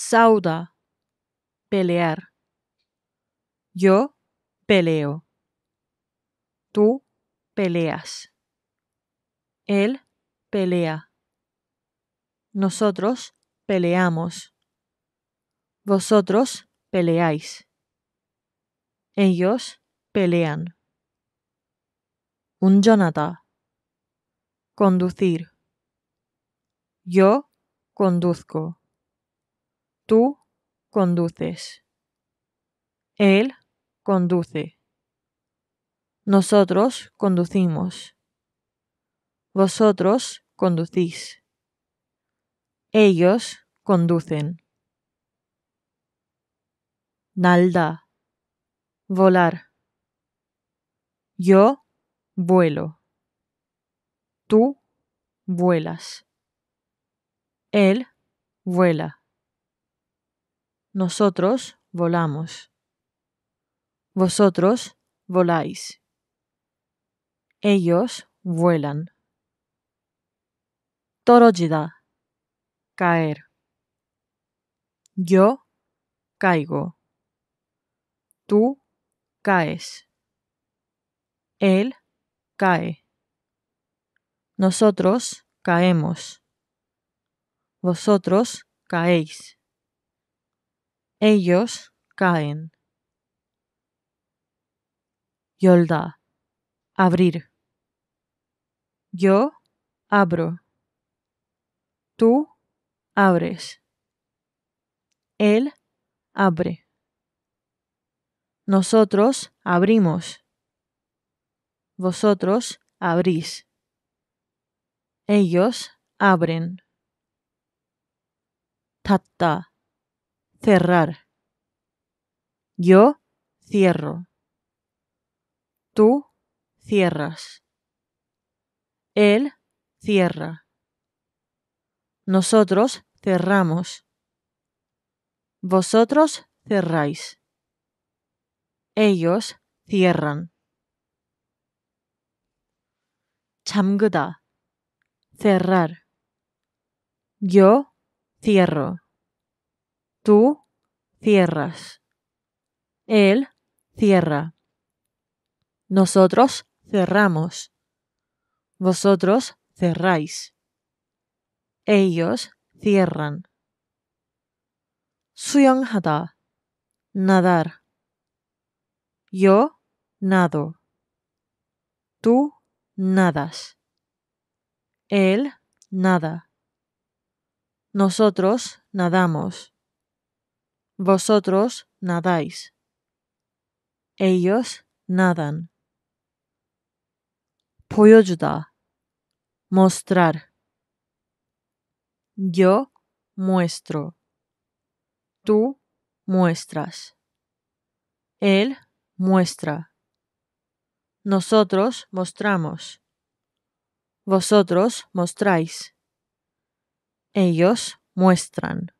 Sauda, pelear. Yo peleo. Tú peleas. Él pelea. Nosotros peleamos. Vosotros peleáis. Ellos pelean. Un Jonathan. Conducir. Yo conduzco. Tú conduces. Él conduce. Nosotros conducimos. Vosotros conducís. Ellos conducen. Nalda. Volar. Yo vuelo. Tú vuelas. Él vuela. Nosotros volamos. Vosotros voláis. Ellos vuelan. Torojida. Caer. Yo caigo. Tú caes. Él cae. Nosotros caemos. Vosotros caéis. Ellos caen. Yolda. Abrir. Yo abro. Tú abres. Él abre. Nosotros abrimos. Vosotros abrís. Ellos abren. Tatta Cerrar. Yo cierro. Tú cierras. Él cierra. Nosotros cerramos. Vosotros cerráis. Ellos cierran. 잠그다. cerrar. Yo cierro. Tú cierras. Él cierra. Nosotros cerramos. Vosotros cerráis. Ellos cierran. 수영하다. nadar. Yo nado. Tú nadas. Él nada. Nosotros nadamos. Vosotros nadáis. Ellos nadan. 보여주다. mostrar. Yo muestro. Tú muestras. Él muestra. Nosotros mostramos. Vosotros mostráis. Ellos muestran.